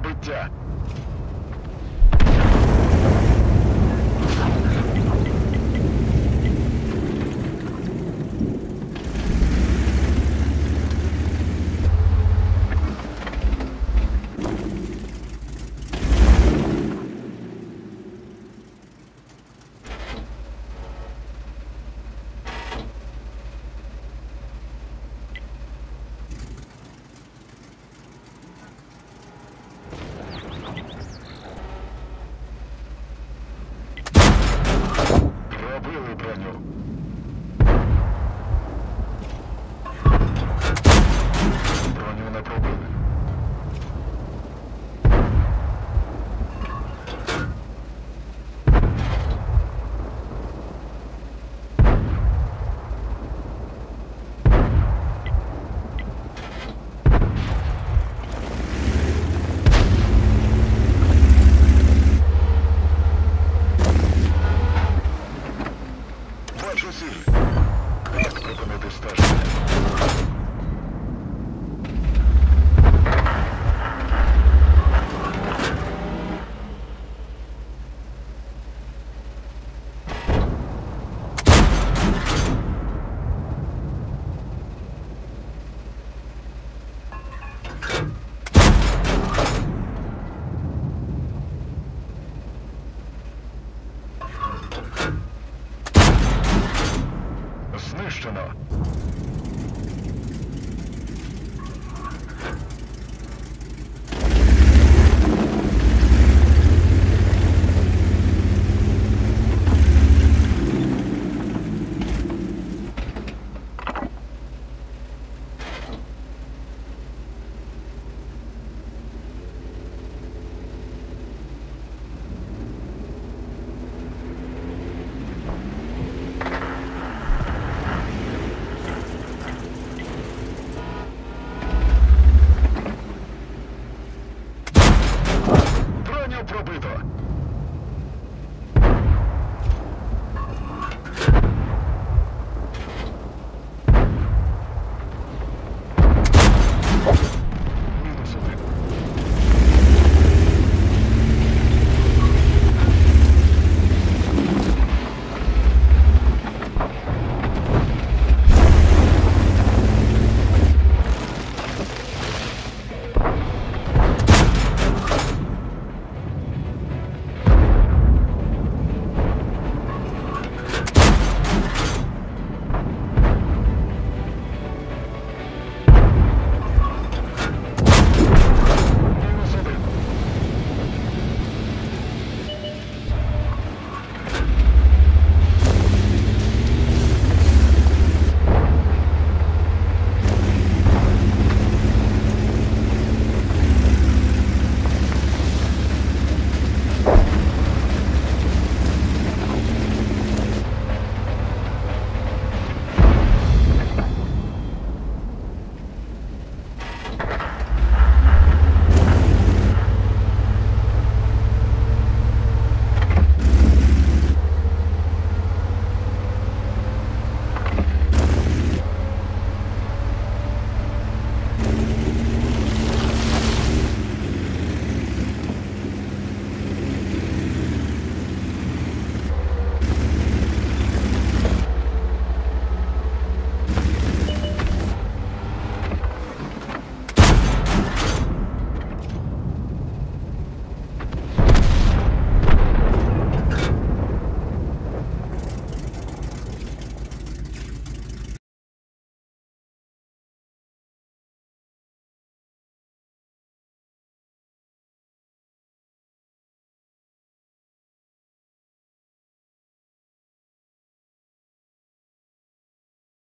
прибиття. Бачу ціль. Як припинити